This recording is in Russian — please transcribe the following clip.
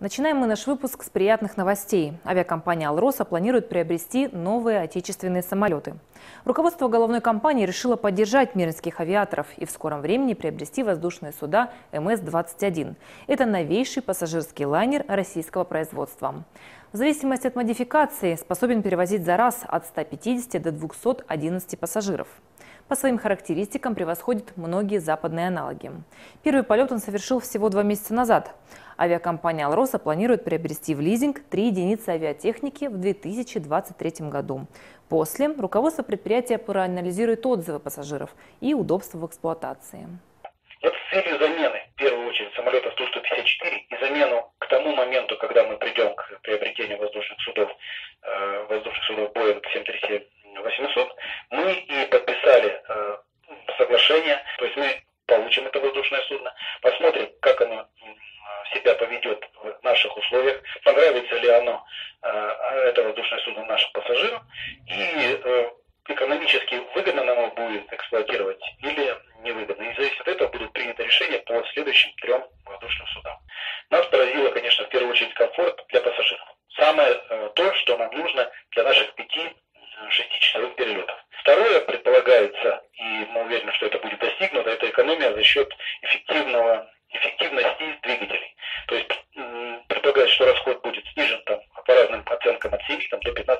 Начинаем мы наш выпуск с приятных новостей. Авиакомпания «Алроса» планирует приобрести новые отечественные самолеты. Руководство головной компании решило поддержать мирнских авиаторов и в скором времени приобрести воздушные суда МС-21. Это новейший пассажирский лайнер российского производства. В зависимости от модификации способен перевозить за раз от 150 до 211 пассажиров. По своим характеристикам превосходит многие западные аналоги. Первый полет он совершил всего два месяца назад. Авиакомпания «Алроса» планирует приобрести в лизинг три единицы авиатехники в 2023 году. После руководство предприятия проанализирует отзывы пассажиров и удобства в эксплуатации. Вот с целью замены, в первую очередь, самолета Ту-154 и замену к тому моменту, когда мы придем к приобретению воздушных судов, э, воздушных судов Boeing 737-800, мы и подписали э, соглашение, то есть мы получим это воздушное судно, посмотрим, как оно себя поведет в наших условиях, понравится ли оно, э, это воздушное судно нашим пассажирам, и э, экономически выгодно нам его будет эксплуатировать или невыгодно. И зависит от этого будет принято решение по следующим трем воздушным судам. Нас поразило, конечно, в первую очередь комфорт для пассажиров. Самое э, то, что нам нужно для наших пяти шестичасовых перелетов. Второе предполагается, и мы уверены, что это будет достигнуто, это экономия за счет эффективного, эффективности предполагается, что расход будет снижен там, по разным оценкам от 7 там, до 15 процентов.